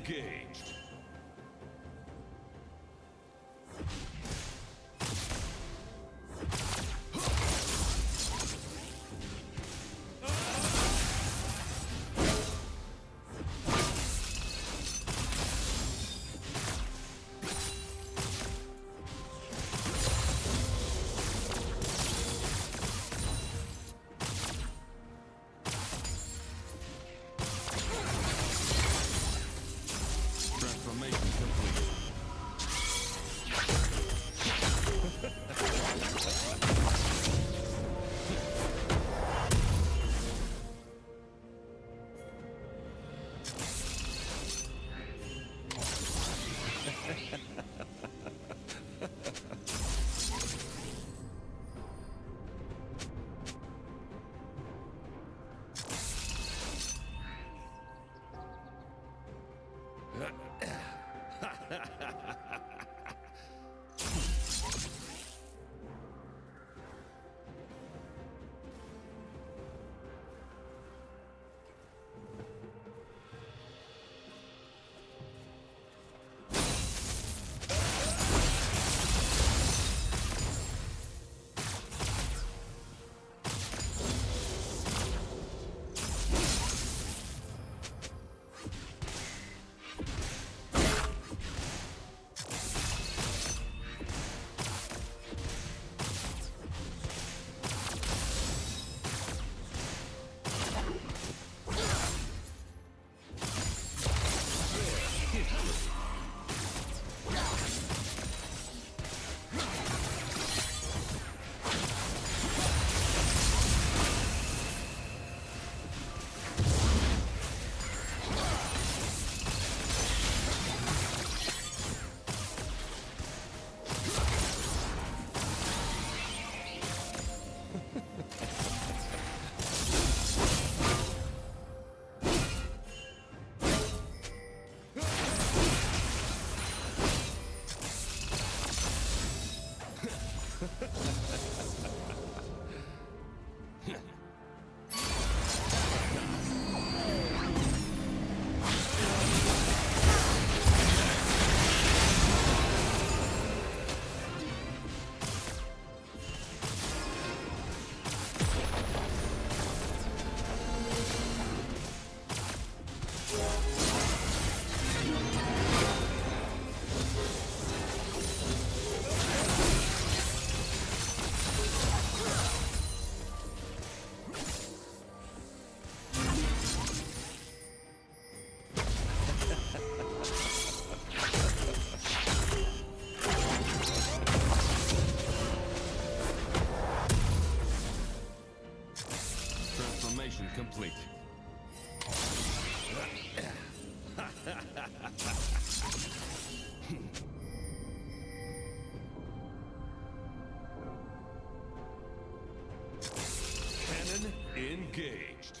Engaged. Engaged.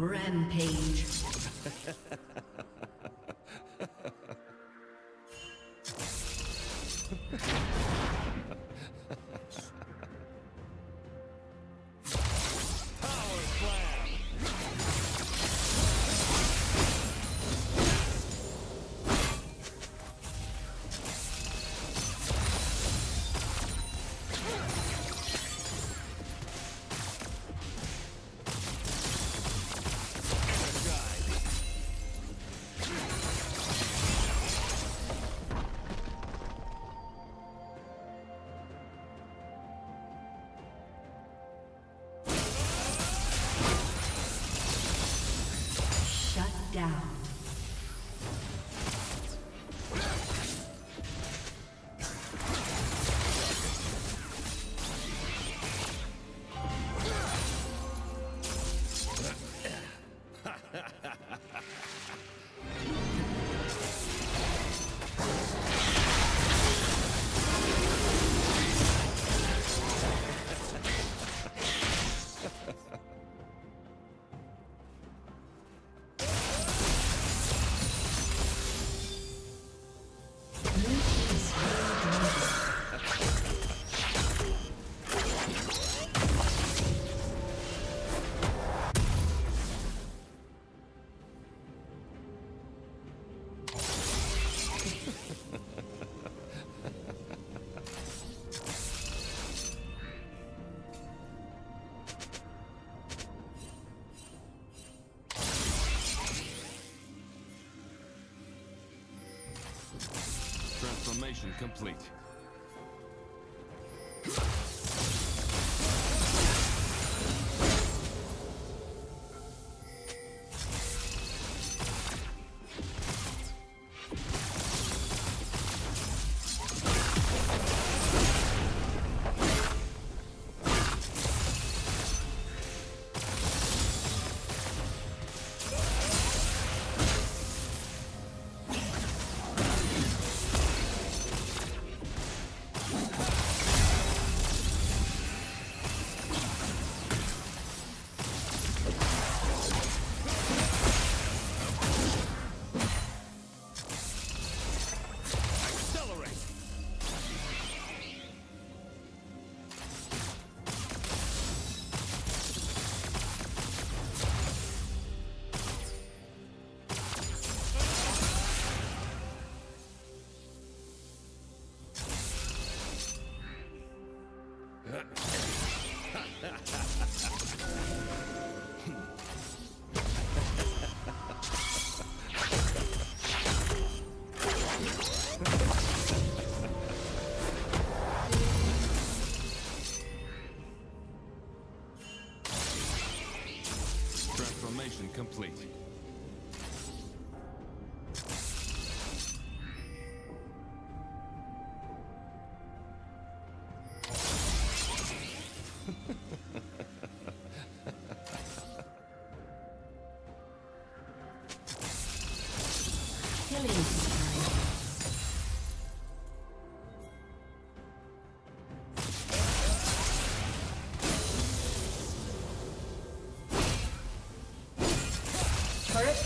Rampage. down. Transformation complete.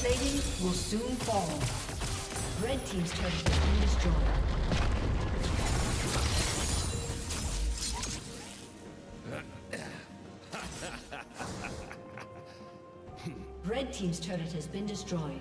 Plating will soon fall. Red team's turret has been destroyed. Red team's turret has been destroyed.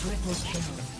Triple kill.